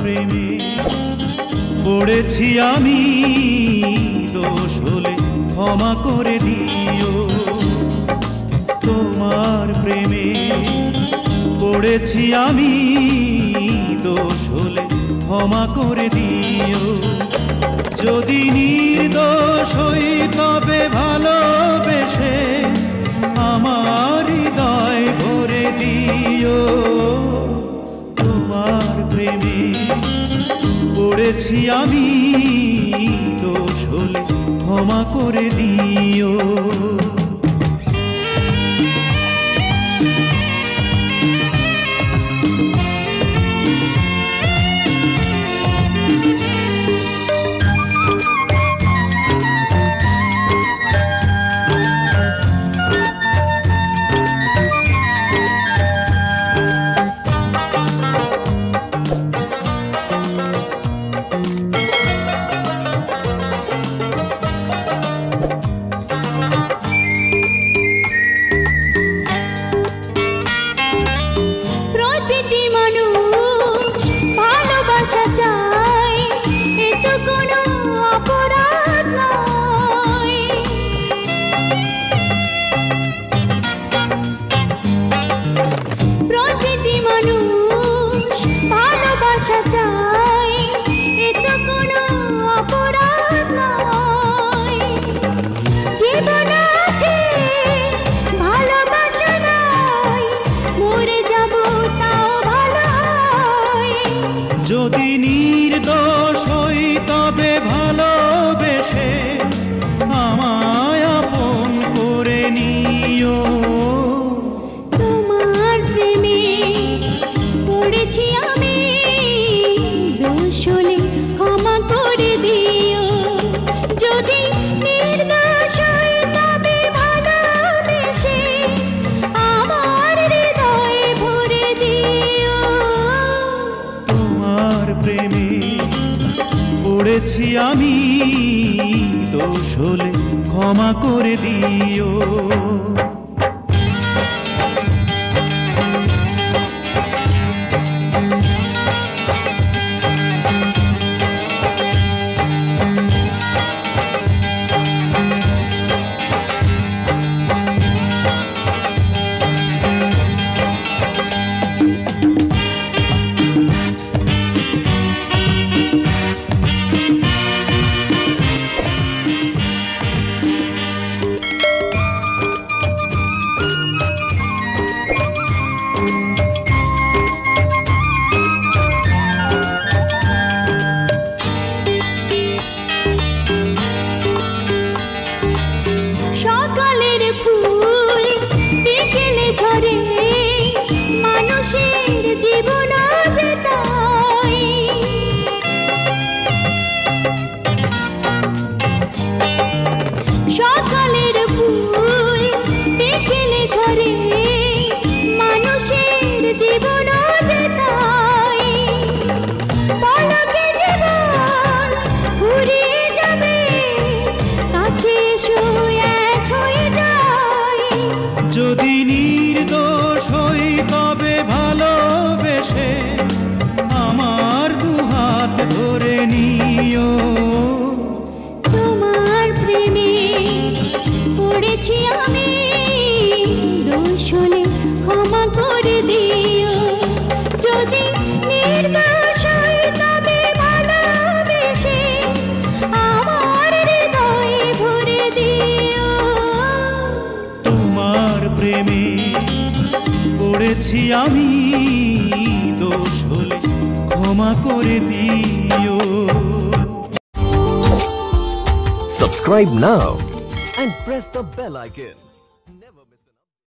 প্রেমে পড়েছি আমি। দোষ হলে ক্ষমা করে দিও। তোমার প্রেমে পড়েছি আমি। দোষ হলে ক্ষমা করে দিও। যদি নির্দোষ হই, তবে ভালোবেসে পড়েছি আমি দোষ হলে ক্ষমা করে দিও। যদি নির্দোষ আমি দোষ হলে ক্ষমা করে দিও। নির্দোষ হই তবে ভালোবেসে। প্রেমে পড়েছি আমি দোষ হলে ক্ষমা করে দিও Subscribe now and press the bell icon.